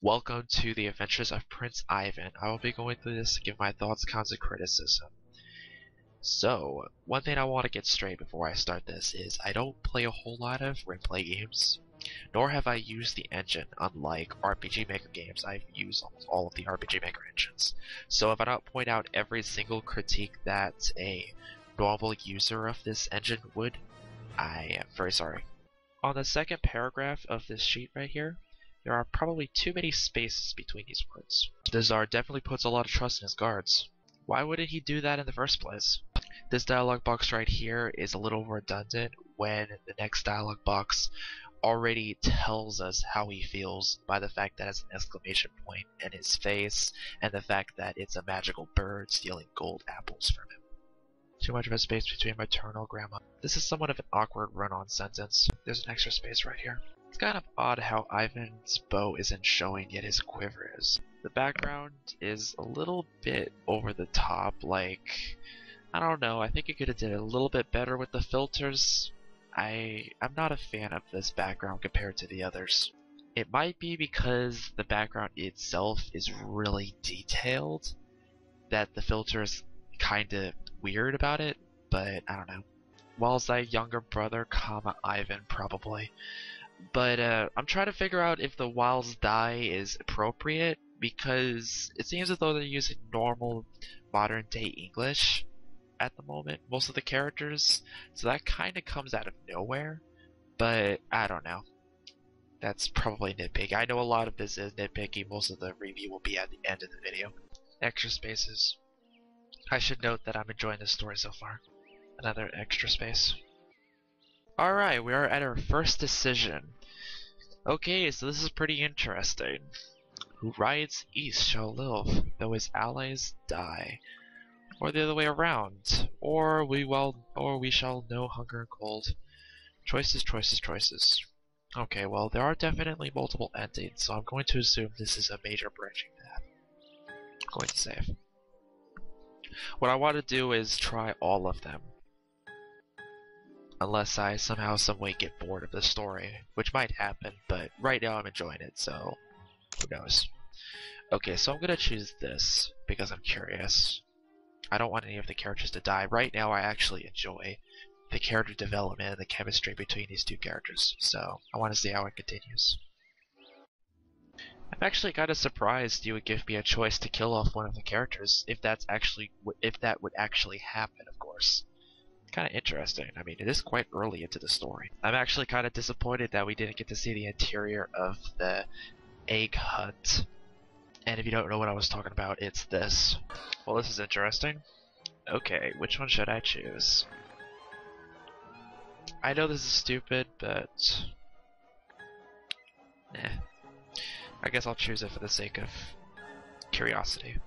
Welcome to the Adventures of Prince Ivan. I will be going through this to give my thoughts, cons, and criticism. So, one thing I want to get straight before I start this is I don't play a whole lot of Ren'Py games, nor have I used the engine, unlike RPG Maker games. I've used almost all of the RPG Maker engines. So if I don't point out every single critique that a normal user of this engine would, I am very sorry. On the second paragraph of this sheet right here, there are probably too many spaces between these words. The Tsar definitely puts a lot of trust in his guards. Why wouldn't he do that in the first place? This dialog box right here is a little redundant when the next dialog box already tells us how he feels by the fact that it's an exclamation point in his face and the fact that it's a magical bird stealing gold apples from him. Too much of a space between maternal grandma. This is somewhat of an awkward run-on sentence. There's an extra space right here. Kind of odd how Ivan's bow isn't showing yet his quiver is. The background is a little bit over the top, like, I don't know, I think it could have did a little bit better with the filters. I, I'm not a fan of this background compared to the others. It might be because the background itself is really detailed that the filter is kind of weird about it, but I don't know. thy younger brother, comma Ivan, probably. But uh, I'm trying to figure out if the Whiles Die is appropriate because it seems as though they're using normal modern day English at the moment, most of the characters. So that kind of comes out of nowhere. But I don't know. That's probably nitpicky. I know a lot of this is nitpicky. Most of the review will be at the end of the video. Extra spaces. I should note that I'm enjoying this story so far. Another extra space. Alright, we are at our first decision. Okay, so this is pretty interesting. Who rides east shall live, though his allies die. Or the other way around. Or we well or we shall know hunger and cold. Choices, choices, choices. Okay, well there are definitely multiple endings, so I'm going to assume this is a major branching path. I'm going to save. What I want to do is try all of them unless I somehow someway get bored of the story, which might happen, but right now I'm enjoying it, so who knows. Okay, so I'm gonna choose this because I'm curious. I don't want any of the characters to die. Right now I actually enjoy the character development and the chemistry between these two characters, so I want to see how it continues. I'm actually kind of surprised you would give me a choice to kill off one of the characters, if that's actually if that would actually happen, of course kind of interesting. I mean, it is quite early into the story. I'm actually kind of disappointed that we didn't get to see the interior of the egg hut. And if you don't know what I was talking about, it's this. Well, this is interesting. Okay, which one should I choose? I know this is stupid, but... Eh. I guess I'll choose it for the sake of curiosity.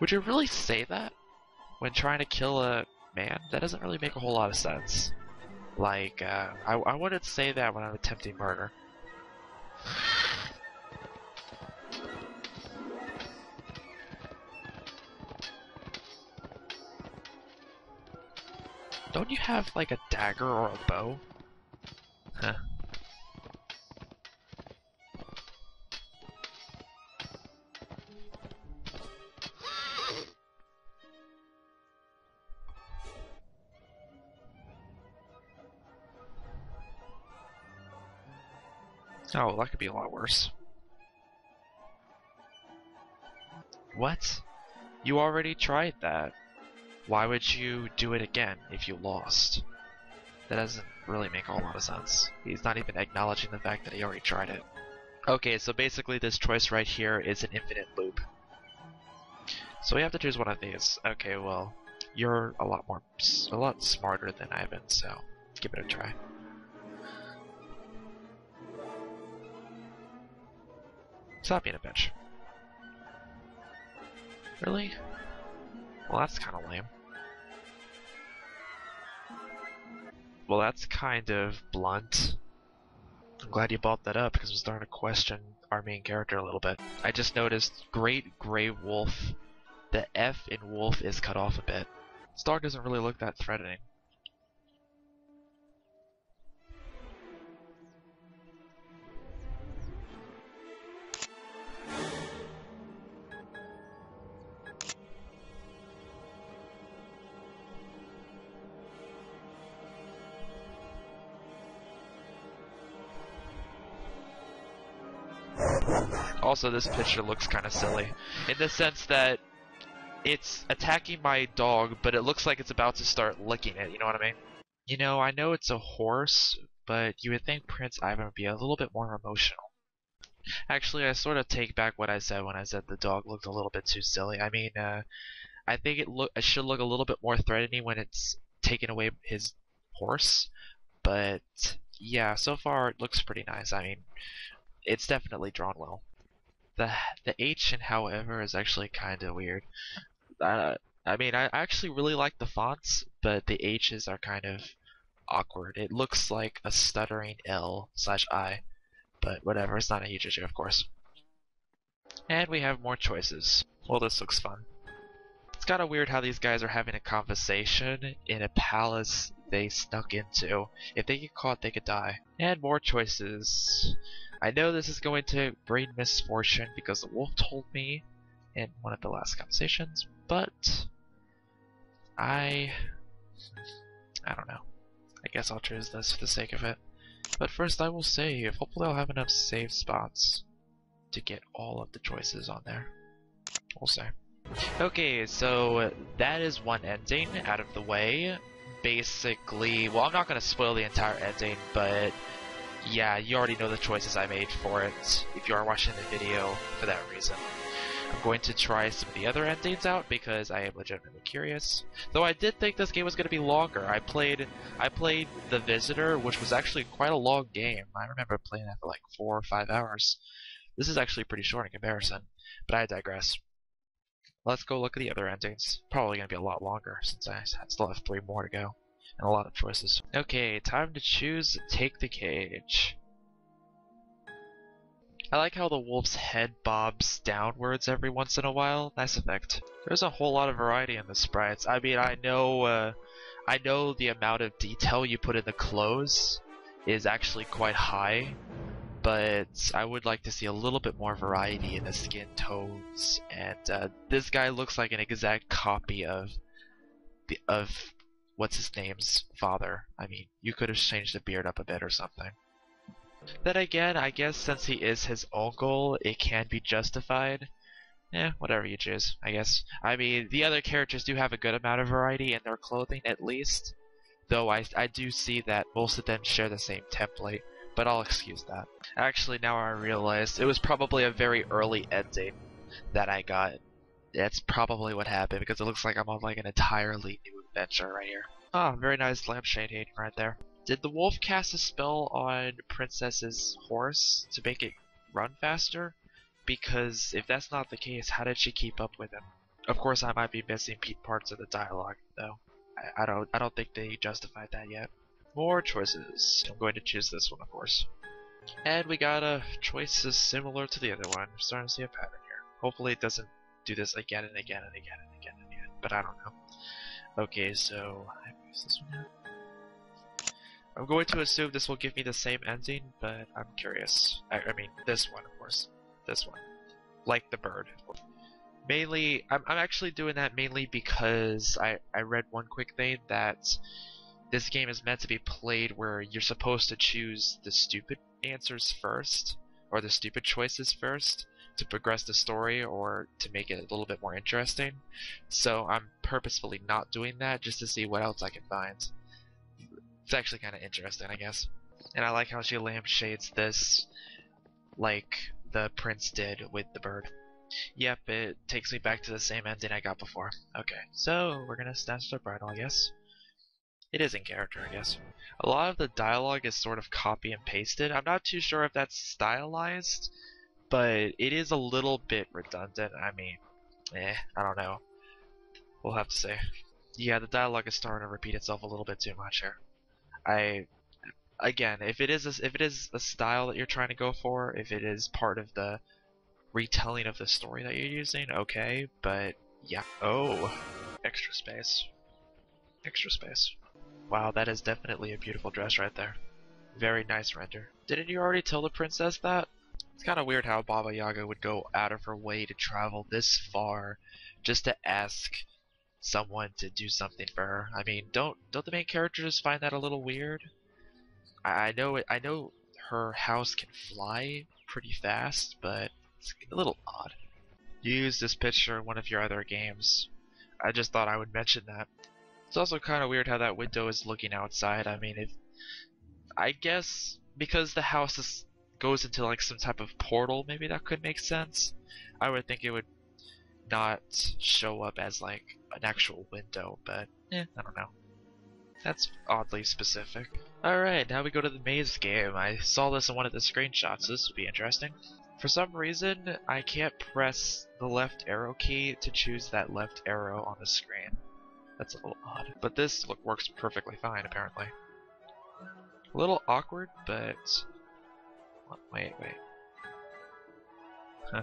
Would you really say that? When trying to kill a man, that doesn't really make a whole lot of sense. Like, uh, I, I wouldn't say that when I'm attempting murder. Don't you have, like, a dagger or a bow? That could be a lot worse. What? You already tried that. Why would you do it again if you lost? That doesn't really make a lot of sense. He's not even acknowledging the fact that he already tried it. Okay, so basically this choice right here is an infinite loop. So we have to choose one of these. Okay, well, you're a lot more, a lot smarter than Ivan, so give it a try. Stop being a bitch. Really? Well, that's kind of lame. Well, that's kind of blunt. I'm glad you brought that up because I'm starting to question our main character a little bit. I just noticed Great Grey Wolf. The F in wolf is cut off a bit. Star doesn't really look that threatening. Also, this picture looks kind of silly, in the sense that it's attacking my dog, but it looks like it's about to start licking it, you know what I mean? You know, I know it's a horse, but you would think Prince Ivan would be a little bit more emotional. Actually, I sort of take back what I said when I said the dog looked a little bit too silly. I mean, uh, I think it look it should look a little bit more threatening when it's taking away his horse, but yeah, so far it looks pretty nice. I mean, it's definitely drawn well. The the H in however is actually kind of weird. Uh, I mean, I actually really like the fonts, but the H's are kind of awkward. It looks like a stuttering L slash I, but whatever, it's not a huge issue, of course. And we have more choices. Well, this looks fun. It's kind of weird how these guys are having a conversation in a palace they snuck into. If they get caught, they could die. And more choices. I know this is going to bring misfortune because the wolf told me in one of the last conversations, but I I don't know. I guess I'll choose this for the sake of it. But first I will save. Hopefully I'll have enough save spots to get all of the choices on there. We'll see. Okay, so that is one ending out of the way. Basically, well I'm not going to spoil the entire ending, but yeah, you already know the choices I made for it if you are watching the video for that reason. I'm going to try some of the other endings out because I am legitimately curious. Though I did think this game was going to be longer. I played I played The Visitor, which was actually quite a long game. I remember playing that for like four or five hours. This is actually pretty short in comparison, but I digress. Let's go look at the other endings. Probably going to be a lot longer since I still have three more to go and a lot of choices. Okay, time to choose Take the Cage. I like how the wolf's head bobs downwards every once in a while. Nice effect. There's a whole lot of variety in the sprites. I mean, I know, uh, I know the amount of detail you put in the clothes is actually quite high, but I would like to see a little bit more variety in the skin tones. And uh, this guy looks like an exact copy of the of what's his name's father. I mean, you could have changed the beard up a bit or something. Then again, I guess since he is his uncle, it can be justified. Eh, whatever you choose, I guess. I mean, the other characters do have a good amount of variety in their clothing, at least. Though I, I do see that most of them share the same template, but I'll excuse that. Actually, now I realized it was probably a very early ending that I got. That's probably what happened, because it looks like I'm on like an entirely new adventure right here. Ah, very nice lampshade hanging right there. Did the wolf cast a spell on Princess's horse to make it run faster? Because if that's not the case, how did she keep up with him? Of course, I might be missing parts of the dialogue, though. I, I don't. I don't think they justified that yet. More choices. I'm going to choose this one, of course. And we got a choices similar to the other one. I'm starting to see a pattern here. Hopefully, it doesn't do this again and again and again and again and again. But I don't know. Okay, so. I'm going to assume this will give me the same ending, but I'm curious. I, I mean, this one, of course. This one. Like the bird. Mainly, I'm, I'm actually doing that mainly because I, I read one quick thing that this game is meant to be played where you're supposed to choose the stupid answers first, or the stupid choices first, to progress the story or to make it a little bit more interesting. So I'm purposefully not doing that just to see what else I can find. It's actually kind of interesting, I guess. And I like how she lampshades this like the prince did with the bird. Yep, it takes me back to the same ending I got before. Okay, so we're gonna snatch the bridle, I guess. It is in character, I guess. A lot of the dialogue is sort of copy and pasted. I'm not too sure if that's stylized, but it is a little bit redundant. I mean, eh, I don't know. We'll have to see. Yeah, the dialogue is starting to repeat itself a little bit too much here. I again, if it is a, if it is a style that you're trying to go for, if it is part of the retelling of the story that you're using, okay, but yeah. Oh, extra space. Extra space. Wow, that is definitely a beautiful dress right there. Very nice render. Didn't you already tell the princess that? It's kind of weird how Baba Yaga would go out of her way to travel this far just to ask someone to do something for her. I mean, don't don't the main characters find that a little weird? I, I know it. I know her house can fly pretty fast, but it's a little odd. You use this picture in one of your other games. I just thought I would mention that. It's also kind of weird how that window is looking outside. I mean, if I guess because the house is, goes into like some type of portal, maybe that could make sense. I would think it would not show up as like an actual window, but eh, I don't know. That's oddly specific. Alright, now we go to the maze game. I saw this in one of the screenshots, this would be interesting. For some reason, I can't press the left arrow key to choose that left arrow on the screen. That's a little odd. But this look works perfectly fine, apparently. A little awkward, but... Wait, wait. Huh.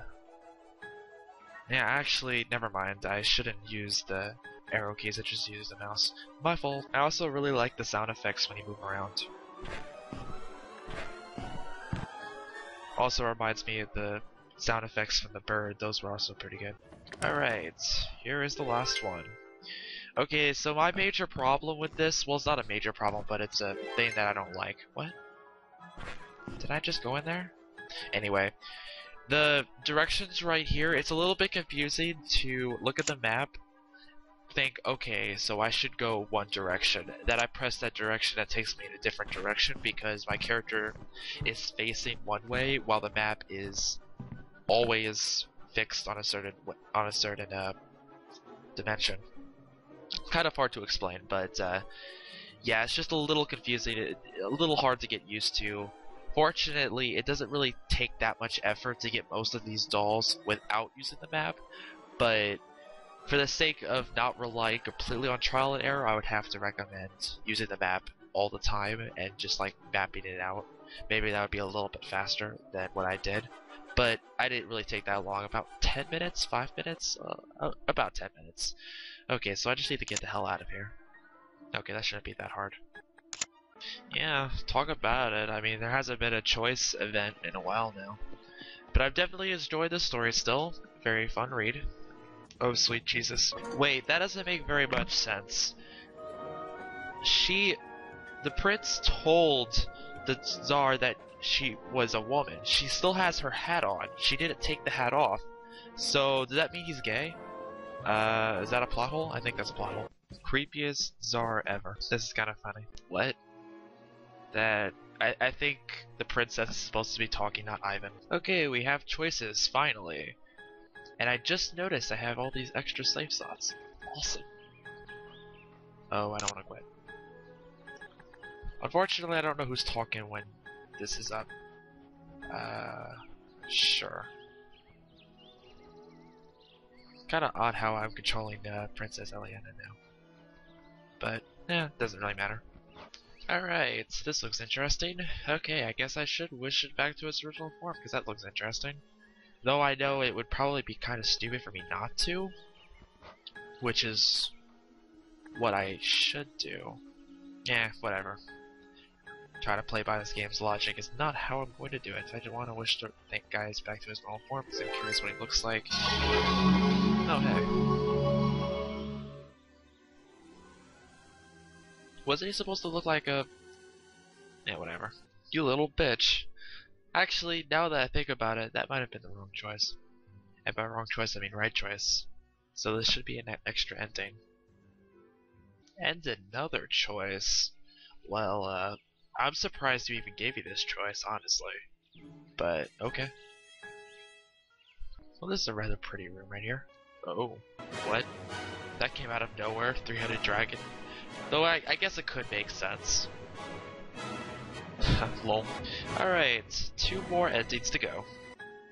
Yeah, actually, never mind. I shouldn't use the arrow keys, I just use the mouse. My fault. I also really like the sound effects when you move around. Also reminds me of the sound effects from the bird, those were also pretty good. Alright, here is the last one. Okay, so my major problem with this, well it's not a major problem, but it's a thing that I don't like. What? Did I just go in there? Anyway, the directions right here, it's a little bit confusing to look at the map think, okay, so I should go one direction. Then I press that direction that takes me in a different direction because my character is facing one way while the map is always fixed on a certain on a certain uh, dimension. Kind of hard to explain, but uh, yeah, it's just a little confusing, a little hard to get used to. Fortunately, it doesn't really take that much effort to get most of these dolls without using the map, but for the sake of not relying completely on trial and error, I would have to recommend using the map all the time and just like mapping it out. Maybe that would be a little bit faster than what I did. But I didn't really take that long, about 10 minutes, 5 minutes, uh, uh, about 10 minutes. Okay, so I just need to get the hell out of here. Okay, that shouldn't be that hard. Yeah, talk about it. I mean, there hasn't been a choice event in a while now. But I've definitely enjoyed this story still. Very fun read. Oh, sweet Jesus. Wait, that doesn't make very much sense. She... The prince told the Tsar that she was a woman. She still has her hat on. She didn't take the hat off. So, does that mean he's gay? Uh, is that a plot hole? I think that's a plot hole. Creepiest Tsar ever. This is kind of funny. What? That... I, I think the princess is supposed to be talking, not Ivan. Okay, we have choices, finally. And I just noticed I have all these extra save slots. Awesome. Oh, I don't want to quit. Unfortunately, I don't know who's talking when this is up. Uh, sure. Kinda odd how I'm controlling uh, Princess Eliana now. But, yeah, doesn't really matter. Alright, this looks interesting. Okay, I guess I should wish it back to its original form, because that looks interesting. Though I know it would probably be kind of stupid for me not to. Which is what I should do. Yeah, whatever. Try to play by this game's logic is not how I'm going to do it. I just want to wish the guys back to his normal form because I'm curious what he looks like. Oh hey. Wasn't he supposed to look like a... Yeah, whatever. You little bitch. Actually, now that I think about it, that might have been the wrong choice. And by wrong choice, I mean right choice. So this should be an extra ending. And another choice. Well, uh, I'm surprised you even gave me this choice, honestly. But, okay. Well, this is a rather pretty room right here. Oh, what? That came out of nowhere, three-headed dragon. Though I, I guess it could make sense. Lol. Alright, two more endings to go.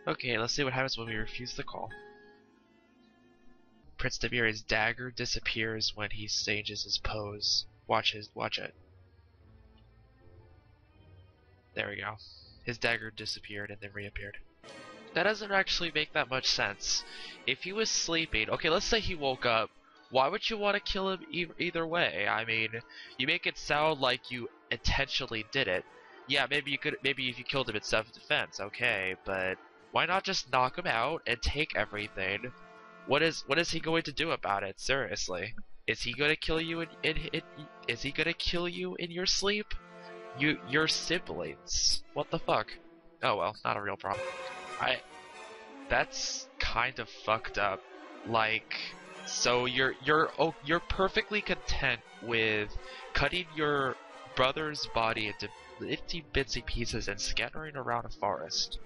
Okay, let's see what happens when we refuse the call. Prince Tiberia's dagger disappears when he stages his pose. Watch his watch it. There we go. His dagger disappeared and then reappeared. That doesn't actually make that much sense. If he was sleeping, okay, let's say he woke up. Why would you want to kill him e either way? I mean, you make it sound like you intentionally did it, yeah, maybe you could, maybe if you killed him in self-defense, okay, but why not just knock him out and take everything? What is, what is he going to do about it? Seriously, is he going to kill you in, in, in is he going to kill you in your sleep? You, your siblings. What the fuck? Oh well, not a real problem. I. That's kind of fucked up. Like, so you're you're oh, you're perfectly content with cutting your brother's body into itsy bitsy pieces and scattering around a forest.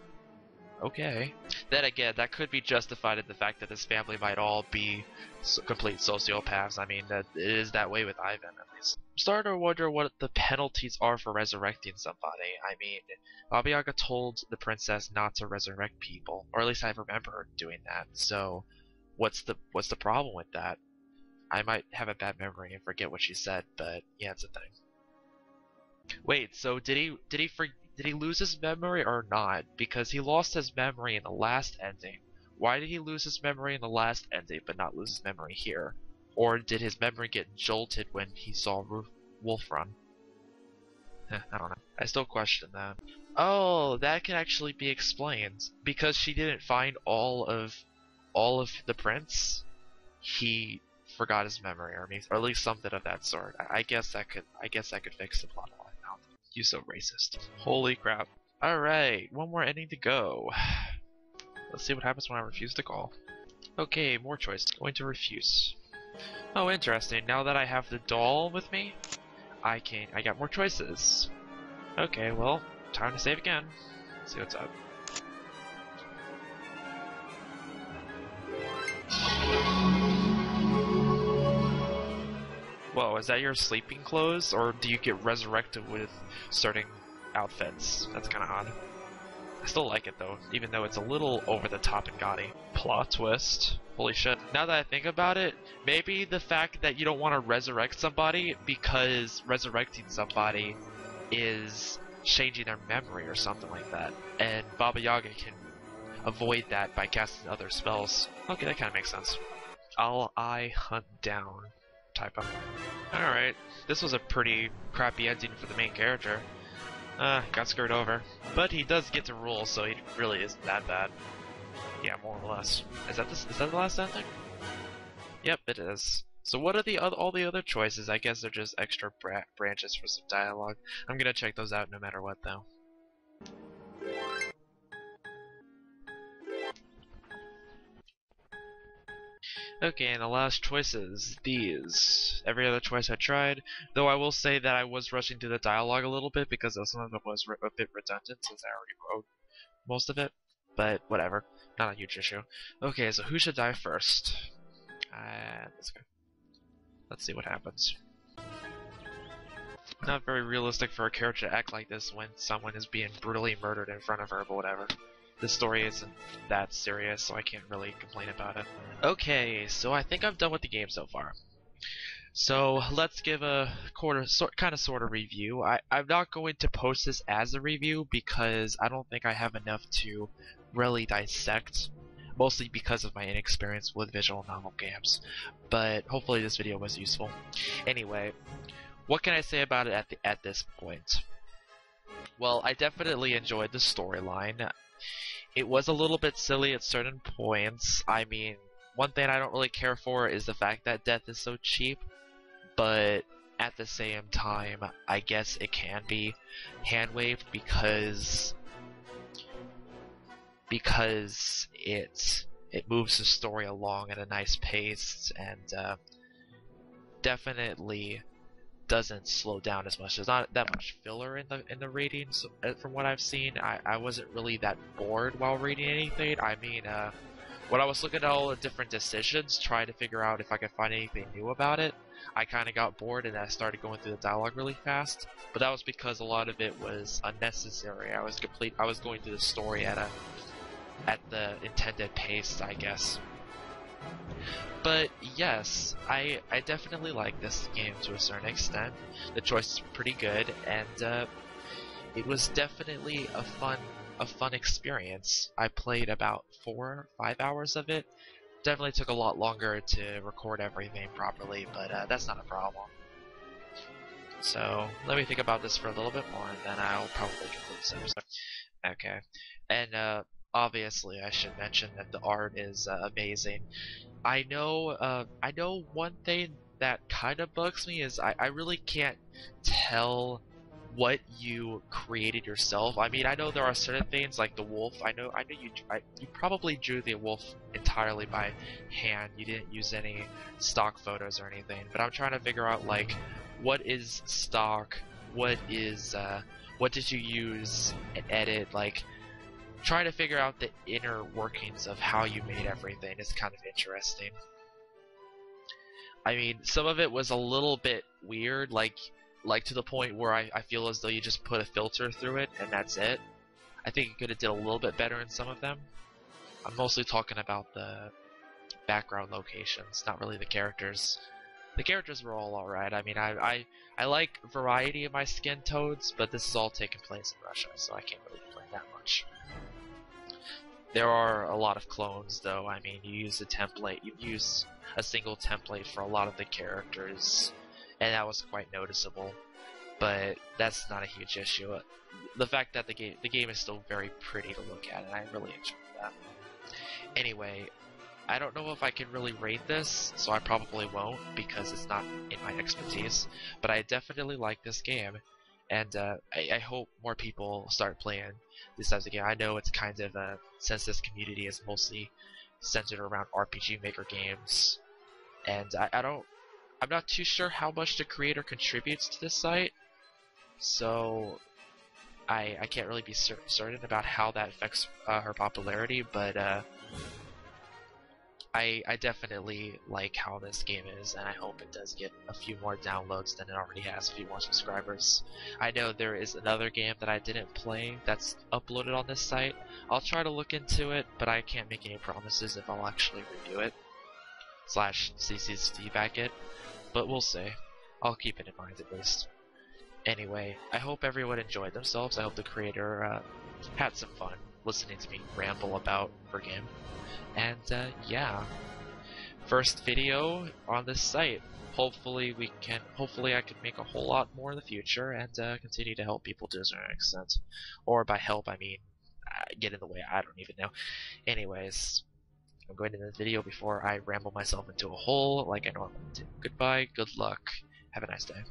Okay. Then again, that could be justified in the fact that this family might all be so complete sociopaths. I mean, that it is that way with Ivan, at least. I'm starting to wonder what the penalties are for resurrecting somebody. I mean, Baba Yaga told the princess not to resurrect people, or at least I remember her doing that. So, what's the what's the problem with that? I might have a bad memory and forget what she said, but yeah, it's a thing. Wait, so did he did he for, did he lose his memory or not? Because he lost his memory in the last ending. Why did he lose his memory in the last ending but not lose his memory here? Or did his memory get jolted when he saw Wolf run? I don't know. I still question that. Oh, that can actually be explained. Because she didn't find all of all of the prints, he forgot his memory, or, or at least something of that sort. I, I guess that could I guess that could fix the plot line. You so racist. Holy crap. Alright, one more ending to go. Let's see what happens when I refuse to call. Okay, more choice. Going to refuse. Oh, interesting. Now that I have the doll with me, I can I got more choices. Okay, well, time to save again. See what's up. Whoa, is that your sleeping clothes, or do you get resurrected with certain outfits? That's kind of odd. I still like it though, even though it's a little over the top and gaudy. Plot twist. Holy shit. Now that I think about it, maybe the fact that you don't want to resurrect somebody because resurrecting somebody is changing their memory or something like that. And Baba Yaga can avoid that by casting other spells. Okay, that kind of makes sense. I'll I hunt down typo. Alright, this was a pretty crappy ending for the main character. Uh, got screwed over. But he does get to rule, so he really isn't that bad. Yeah, more or less. Is that? Is that the last ending? Yep, it is. So what are the all the other choices? I guess they're just extra bra branches for some dialogue. I'm gonna check those out no matter what, though. Okay, and the last choices, these. Every other choice I tried, though I will say that I was rushing through the dialogue a little bit because some of it was a bit redundant since I already wrote most of it, but whatever, not a huge issue. Okay, so who should die first? Uh, let's go. Let's see what happens. Not very realistic for a character to act like this when someone is being brutally murdered in front of her, but whatever the story isn't that serious, so I can't really complain about it. Okay, so I think I'm done with the game so far. So let's give a quarter, sort, kind of sort of review. I, I'm not going to post this as a review because I don't think I have enough to really dissect, mostly because of my inexperience with visual novel games. But hopefully this video was useful. Anyway, what can I say about it at the, at this point? Well, I definitely enjoyed the storyline. It was a little bit silly at certain points. I mean, one thing I don't really care for is the fact that death is so cheap, but at the same time, I guess it can be hand waved because because it it moves the story along at a nice pace and uh, definitely doesn't slow down as much. There's not that much filler in the in the reading. So, uh, from what I've seen, I, I wasn't really that bored while reading anything. I mean, uh, when I was looking at all the different decisions, trying to figure out if I could find anything new about it, I kind of got bored and I started going through the dialogue really fast. But that was because a lot of it was unnecessary. I was complete. I was going through the story at a at the intended pace, I guess. But yes, I I definitely like this game to a certain extent. The choice is pretty good, and uh, it was definitely a fun a fun experience. I played about four five hours of it. Definitely took a lot longer to record everything properly, but uh, that's not a problem. So let me think about this for a little bit more, and then I'll probably complete this episode. Okay, and uh, obviously I should mention that the art is uh, amazing. I know, uh, I know one thing that kind of bugs me is I, I really can't tell what you created yourself. I mean, I know there are certain things like the wolf. I know, I know you, I, you probably drew the wolf entirely by hand. You didn't use any stock photos or anything. But I'm trying to figure out like, what is stock? What is, uh, what did you use and edit? Like, trying to figure out the inner workings of how you made everything is kind of interesting. I mean, some of it was a little bit weird, like like to the point where I, I feel as though you just put a filter through it and that's it. I think you could have did a little bit better in some of them. I'm mostly talking about the background locations, not really the characters. The characters were all alright. I mean, I, I I like variety in my skin toads, but this is all taking place in Russia, so I can't really that much. There are a lot of clones, though. I mean, you use a template. You use a single template for a lot of the characters and that was quite noticeable. But that's not a huge issue. The fact that the game the game is still very pretty to look at, and I really enjoy that. Anyway, I don't know if I can really rate this, so I probably won't because it's not in my expertise. But I definitely like this game, and uh, I, I, hope more people start playing this type of game. I know it's kind of a since this community is mostly centered around RPG Maker games, and I, I don't I'm not too sure how much the creator contributes to this site, so I I can't really be cer certain about how that affects uh, her popularity, but uh, I I definitely like how this game is, and I hope it does get a few more downloads than it already has, a few more subscribers. I know there is another game that I didn't play that's uploaded on this site. I'll try to look into it, but I can't make any promises if I'll actually review it slash CC's feedback it but we'll see. I'll keep it in mind at least. Anyway, I hope everyone enjoyed themselves. I hope the creator uh, had some fun listening to me ramble about her game. And uh, yeah, first video on this site. Hopefully we can. Hopefully I can make a whole lot more in the future and uh, continue to help people to a certain extent. Or by help I mean uh, get in the way. I don't even know. Anyways, I'm going to end the video before I ramble myself into a hole like I normally do. Goodbye, good luck, have a nice day.